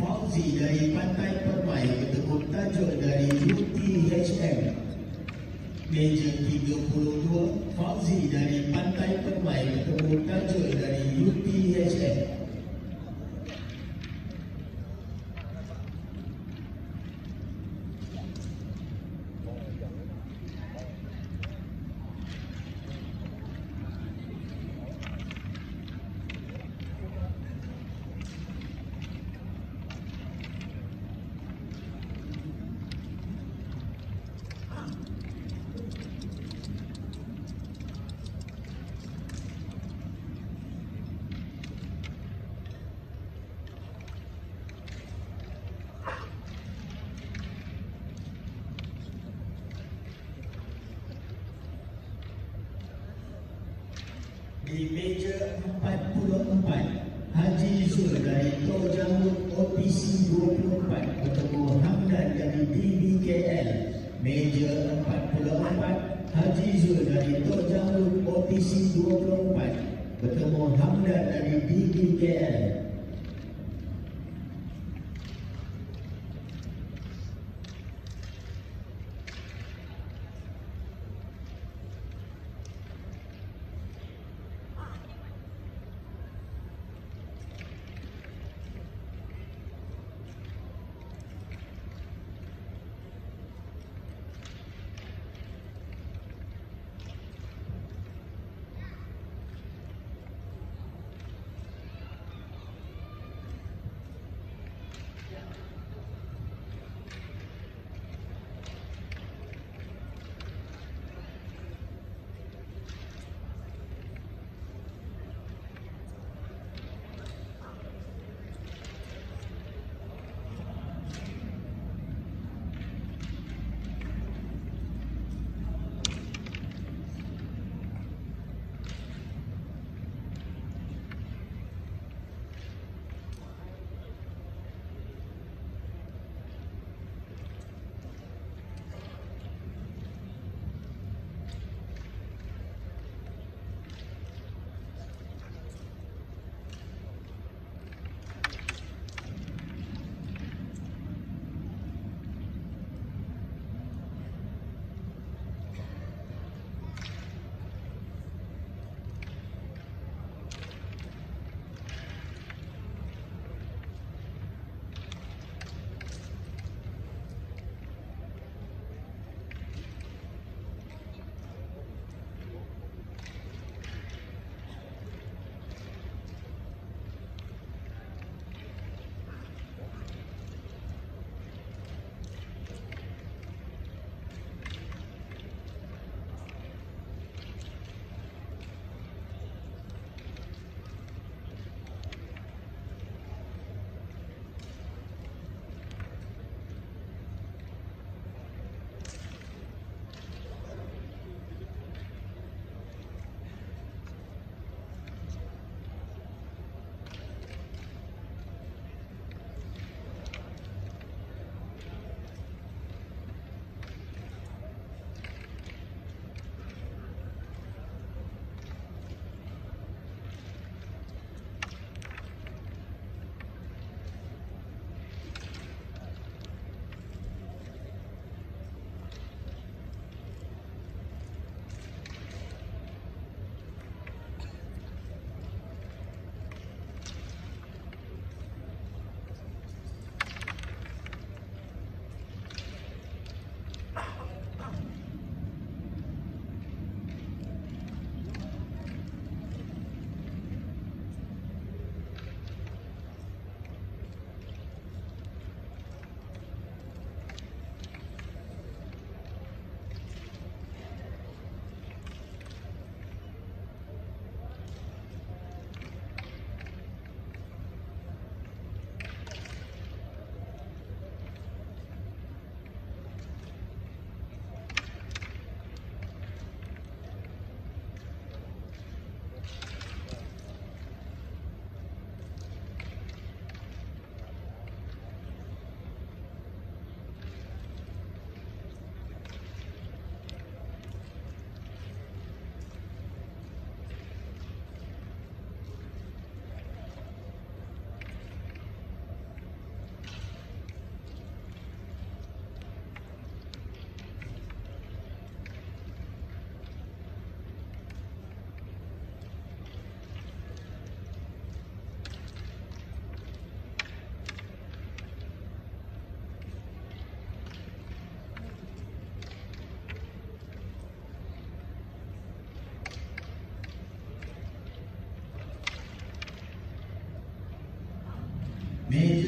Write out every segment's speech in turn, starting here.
Fauzi dari Pantai Permai bertemu tajuk dari UTHM. Meja 32 Fauzi dari Pantai Permai bertemu tajuk dari UTHM. Di meja 44 Haji Zul dari Tojamut OPC 24 bertemu Hamdan dari DBKL Meja 44 Haji Zul dari Tojamut OPC 24 bertemu Hamdan dari DBKL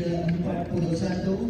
ke-41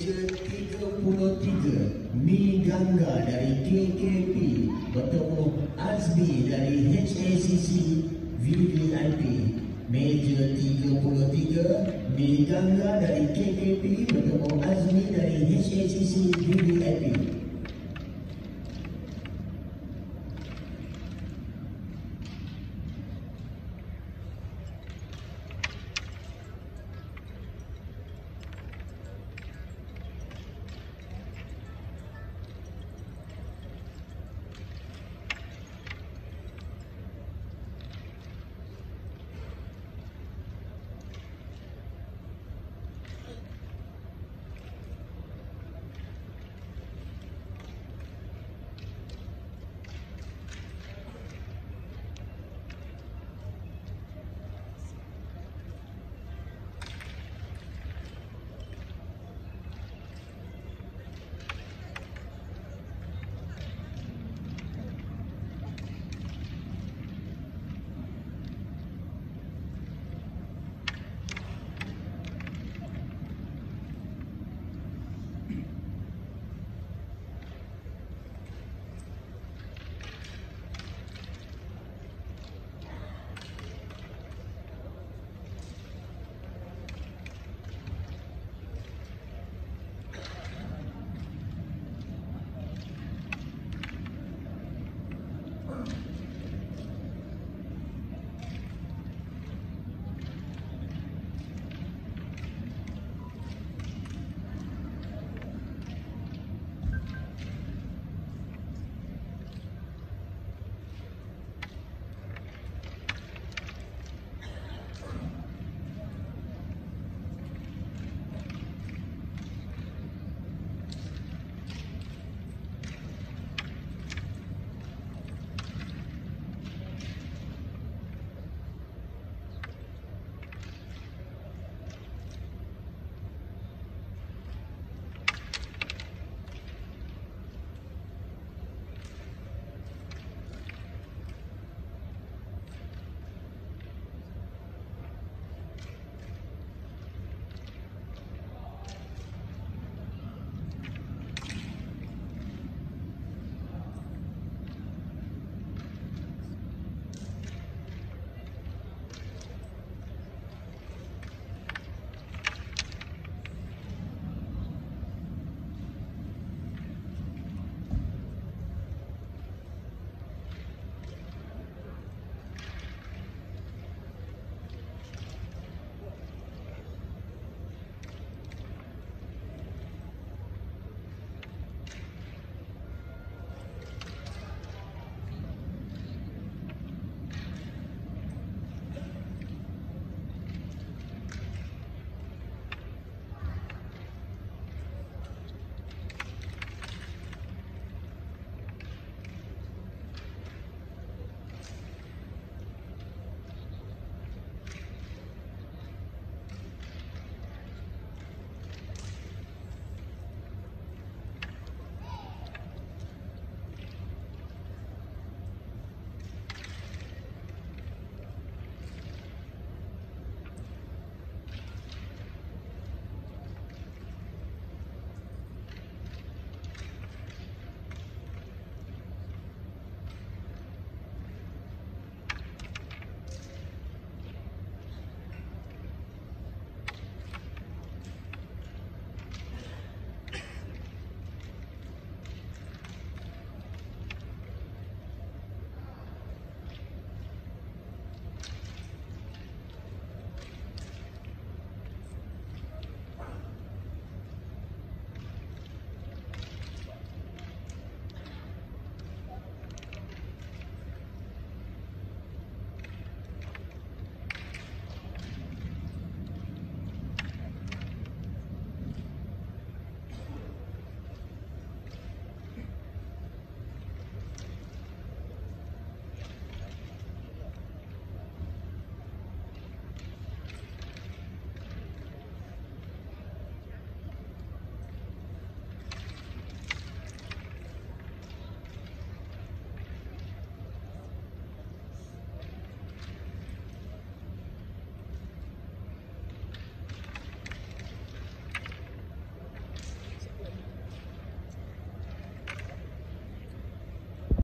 meja 33 Mi Gangga dari KKP bertemu Azmi dari HACC VVIP Meja 33 Mi Gangga dari KKP bertemu Azmi dari HACC VVIP